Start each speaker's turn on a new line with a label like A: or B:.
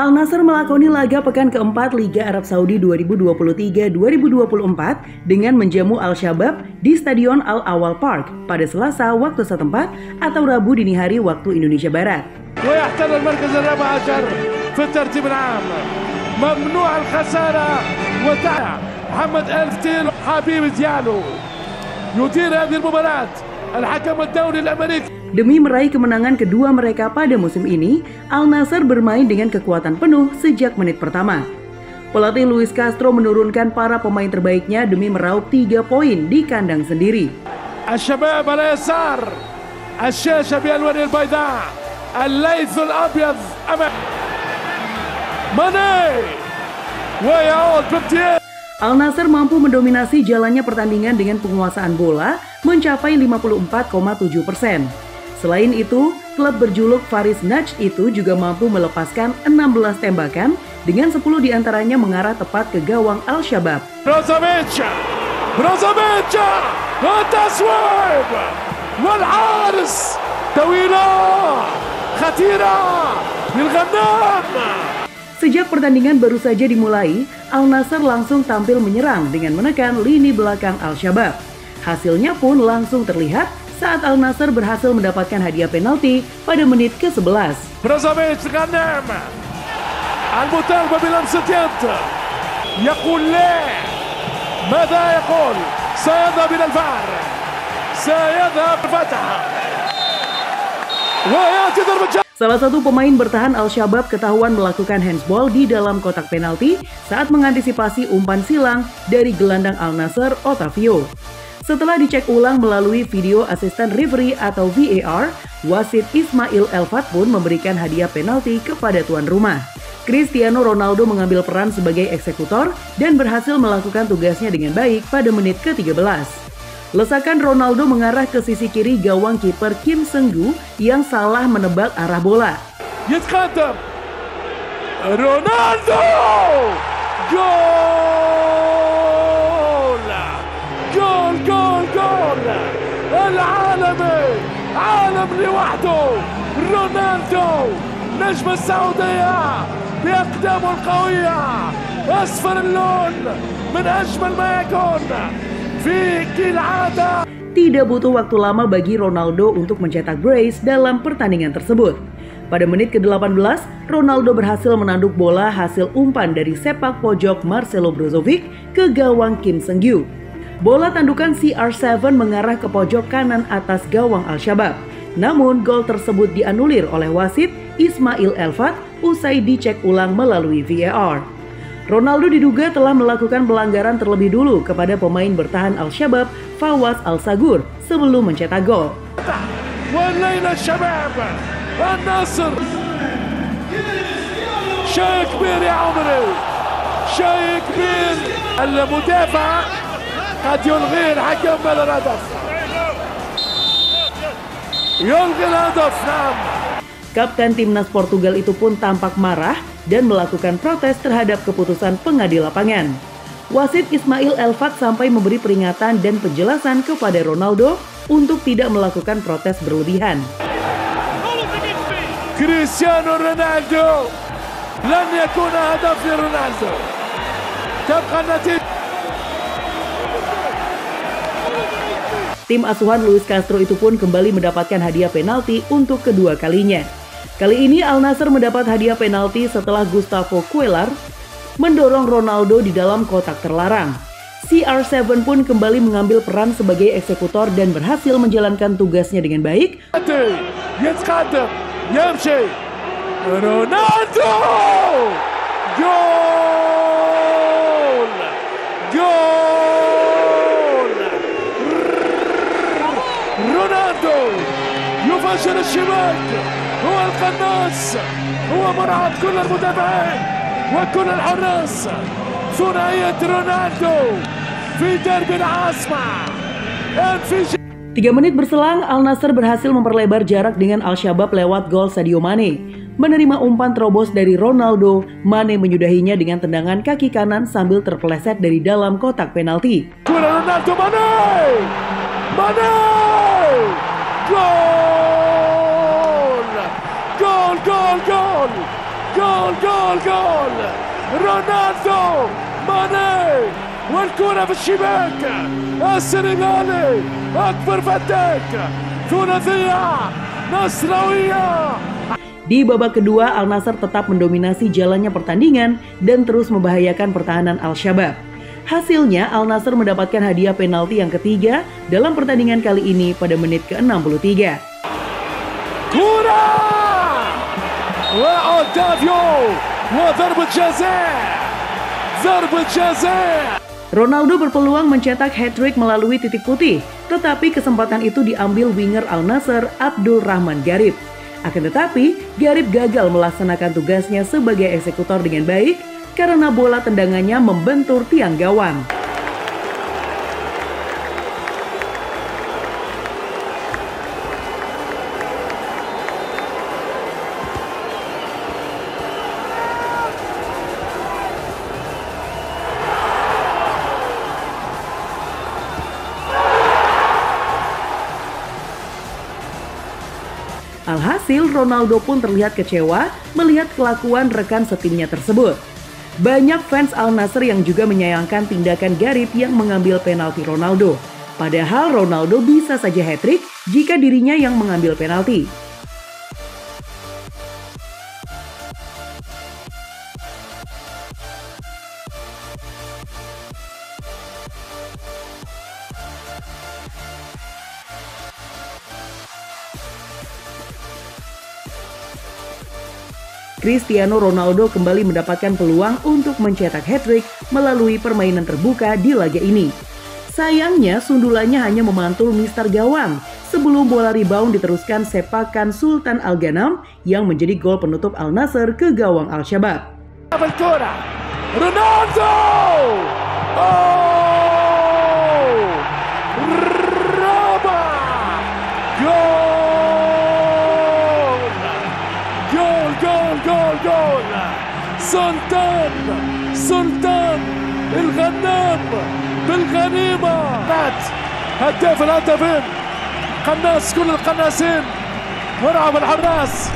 A: Al Nasr melakoni laga pekan keempat Liga Arab Saudi 2023-2024 dengan menjamu Al Shabab di Stadion Al Awal Park pada Selasa waktu setempat atau Rabu dini hari waktu Indonesia Barat. Demi meraih kemenangan kedua mereka pada musim ini, Al Nasser bermain dengan kekuatan penuh sejak menit pertama. Pelatih Luis Castro menurunkan para pemain terbaiknya demi meraup tiga poin di kandang sendiri. الشباب على يسار الشاشة بألوان البيضاء الليث الأبيض أمام ماني ويعود بامتياز Al Nasser mampu mendominasi jalannya pertandingan dengan penguasaan bola mencapai 54,7 persen. Selain itu, klub berjuluk Faris Naj itu juga mampu melepaskan 16 tembakan dengan 10 diantaranya mengarah tepat ke gawang Al-Shabaab. Brozovic! Brozovic! التصويب والحارس طويلة خطيرة للغنام Sejak pertandingan baru saja dimulai, Al Nasser langsung tampil menyerang dengan menekan lini belakang Al Shabab. Hasilnya pun langsung terlihat saat Al Nasser berhasil mendapatkan hadiah penalti pada menit ke-11. Brozovic غنم المطالبة بلمسة يقول لا ماذا يقول سيذهب إلى الفار سيذهب فتح ويأتي ضربة Salah satu pemain bertahan Al-Shabaab ketahuan melakukan handsball di dalam kotak penalti saat mengantisipasi umpan silang dari gelandang Al Nasser Otavio. Setelah dicek ulang melalui video asisten referee atau VAR, wasit Ismail Elfat pun memberikan hadiah penalti kepada tuan rumah. Cristiano Ronaldo mengambil peran sebagai eksekutor dan berhasil melakukan tugasnya dengan baik pada menit ke-13. Lesakan Ronaldo mengarah ke sisi kiri gawang kiper Kim Senggu yang salah menebak arah bola. يتقدم Ronaldo! جول جول جول جول العالمي عالم لوحده رونالدو نجم السعودية بأقدامه القوية أصفر اللون من أجمل ما يكون tidak butuh waktu lama bagi Ronaldo untuk mencetak brace dalam pertandingan tersebut. Pada menit ke-18, Ronaldo berhasil menanduk bola hasil umpan dari sepak pojok Marcelo Brozovic ke gawang Kim Seng-gyu. Bola tandukan CR7 mengarah ke pojok kanan atas gawang Al-Shabaab. Namun, gol tersebut dianulir oleh wasit Ismail Elfat usai dicek ulang melalui VAR. Ronaldo diduga telah melakukan pelanggaran terlebih dulu kepada pemain bertahan Al-Shabaab Fawaz Al-Sagur sebelum mencetak gol. Kapten timnas Portugal itu pun tampak marah dan melakukan protes terhadap keputusan pengadil lapangan. Wasit Ismail Elfat sampai memberi peringatan dan penjelasan kepada Ronaldo untuk tidak melakukan protes berlebihan. Cristiano Ronaldo لن يكون هدف لرونالدو تبقى النتيجة Tim asuhan Luis Castro itu pun kembali mendapatkan hadiah penalti untuk kedua kalinya. Kali ini Al Nasser mendapat hadiah penalti setelah Gustavo Cuellar mendorong Ronaldo di dalam kotak terlarang. CR7 pun kembali mengambil peran sebagai eksekutor dan berhasil menjalankan tugasnya dengan baik. Ronaldo! Gol! Gol! Ronaldo! يفجر الشباك هو القناص هو مرعب كل المدافعين وكل الحراس ثنائية رونالدو في درب العاصمة Tiga menit berselang, Al Nasser berhasil memperlebar jarak dengan Al Shabab lewat gol Sadio Mane. Menerima umpan terobos dari Ronaldo, Mane menyudahinya dengan tendangan kaki kanan sambil terpeleset dari dalam kotak penalti. Ronaldo Mane! Mane! Gol! جول جول جول جول
B: رونالدو ماني والكرة في الشباك السنغالي أكبر فتاك ثلاثية نصراوية
A: Di babak kedua, Al Nassr tetap mendominasi jalannya pertandingan dan terus membahayakan pertahanan Al Shabab. Hasilnya, Al Nassr mendapatkan hadiah penalti yang ketiga dalam pertandingan kali ini pada menit ke-63.
B: كرة وأوتافيو وضربة جزاء ضربة جزاء
A: Ronaldo berpeluang mencetak hat-trick melalui titik putih, tetapi kesempatan itu diambil winger Al Nassr Abdul Rahman Garib. Akan tetapi, Garib gagal melaksanakan tugasnya sebagai eksekutor dengan baik karena bola tendangannya membentur tiang gawang. Alhasil, Ronaldo pun terlihat kecewa melihat kelakuan rekan setimnya tersebut. Banyak fans Al Nassr yang juga menyayangkan tindakan Garib yang mengambil penalti Ronaldo. Padahal Ronaldo bisa saja hat-trick jika dirinya yang mengambil penalti. Cristiano Ronaldo kembali mendapatkan peluang untuk mencetak hat-trick melalui permainan terbuka di laga ini. Sayangnya, sundulannya hanya memantul Mister Gawang sebelum bola rebound diteruskan sepakan Sultan Al Ghanam yang menjadi gol penutup Al Nasser ke gawang Al Shabab.
B: Ronaldo! الغنام بالغنيمة هداف الهدافين قناص كل القناصين مرعب الحراس.